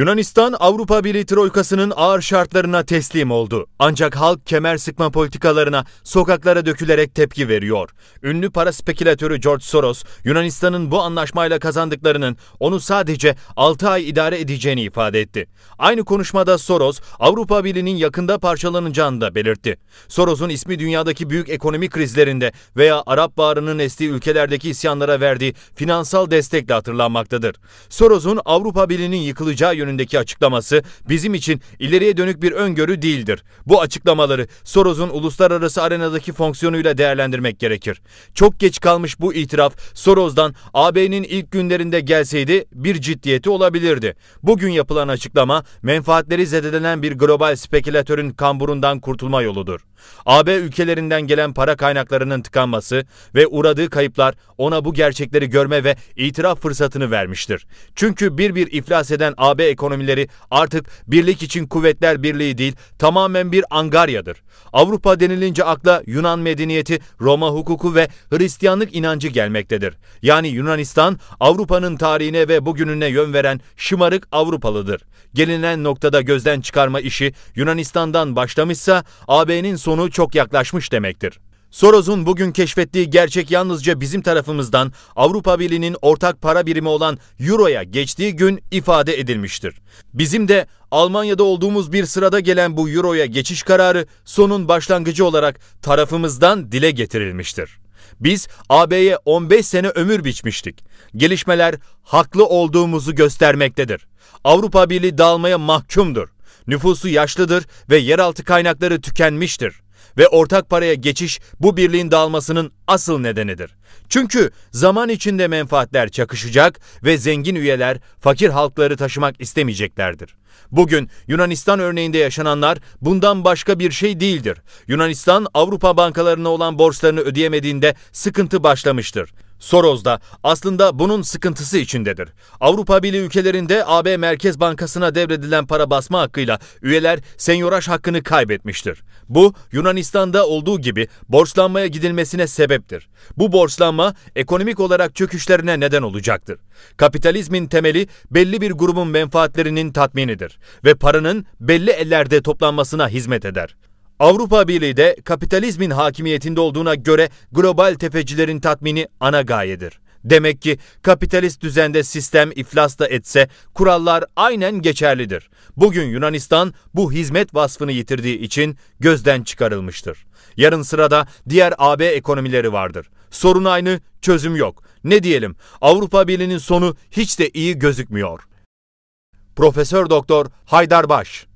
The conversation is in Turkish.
Yunanistan Avrupa Birliği troikasının ağır şartlarına teslim oldu. Ancak halk kemer sıkma politikalarına sokaklara dökülerek tepki veriyor. Ünlü para spekülatörü George Soros, Yunanistan'ın bu anlaşmayla kazandıklarının onu sadece 6 ay idare edeceğini ifade etti. Aynı konuşmada Soros, Avrupa Birliği'nin yakında parçalanacağını da belirtti. Soros'un ismi dünyadaki büyük ekonomi krizlerinde veya Arap Baharı'nın estiği ülkelerdeki isyanlara verdiği finansal destekle hatırlanmaktadır. Soros'un Avrupa Birliği'nin yıkılacağı yönündeki açıklaması bizim için ileriye dönük bir öngörü değildir. Bu açıklamaları Soros'un uluslararası arenadaki fonksiyonuyla değerlendirmek gerekir. Çok geç kalmış bu itiraf Soros'dan AB'nin ilk günlerinde gelseydi bir ciddiyeti olabilirdi. Bugün yapılan açıklama menfaatleri zedelenen bir global spekülatörün kamburundan kurtulma yoludur. AB ülkelerinden gelen para kaynaklarının tıkanması ve uğradığı kayıplar ona bu gerçekleri görme ve itiraf fırsatını vermiştir. Çünkü bir bir iflas eden AB ekonomileri artık birlik için kuvvetler birliği değil tamamen bir angaryadır. Avrupa denilince akla Yunan medeniyeti, Roma hukuku ve Hristiyanlık inancı gelmektedir. Yani Yunanistan Avrupa'nın tarihine ve bugününe yön veren şımarık Avrupalıdır. Gelinen noktada gözden çıkarma işi Yunanistan'dan başlamışsa AB'nin sonu çok yaklaşmış demektir. Soros'un bugün keşfettiği gerçek yalnızca bizim tarafımızdan Avrupa Birliği'nin ortak para birimi olan Euro'ya geçtiği gün ifade edilmiştir. Bizim de Almanya'da olduğumuz bir sırada gelen bu Euro'ya geçiş kararı sonun başlangıcı olarak tarafımızdan dile getirilmiştir. Biz AB'ye 15 sene ömür biçmiştik. Gelişmeler haklı olduğumuzu göstermektedir. Avrupa Birliği dağılmaya mahkumdur. Nüfusu yaşlıdır ve yeraltı kaynakları tükenmiştir ve ortak paraya geçiş bu birliğin dağılmasının asıl nedenidir. Çünkü zaman içinde menfaatler çakışacak ve zengin üyeler fakir halkları taşımak istemeyeceklerdir. Bugün Yunanistan örneğinde yaşananlar bundan başka bir şey değildir. Yunanistan Avrupa bankalarına olan borçlarını ödeyemediğinde sıkıntı başlamıştır. Soros da aslında bunun sıkıntısı içindedir. Avrupa Birliği ülkelerinde AB Merkez Bankası'na devredilen para basma hakkıyla üyeler senyoraj hakkını kaybetmiştir. Bu Yunanistan'da olduğu gibi borçlanmaya gidilmesine sebeptir. Bu borçlanma ekonomik olarak çöküşlerine neden olacaktır. Kapitalizmin temeli belli bir grubun menfaatlerinin tatminidir ve paranın belli ellerde toplanmasına hizmet eder. Avrupa Birliği de kapitalizmin hakimiyetinde olduğuna göre global tefecilerin tatmini ana gayedir. Demek ki kapitalist düzende sistem iflas da etse kurallar aynen geçerlidir. Bugün Yunanistan bu hizmet vasfını yitirdiği için gözden çıkarılmıştır. Yarın sırada diğer AB ekonomileri vardır. Sorun aynı, çözüm yok. Ne diyelim? Avrupa Birliği'nin sonu hiç de iyi gözükmüyor. Profesör Doktor Haydar Baş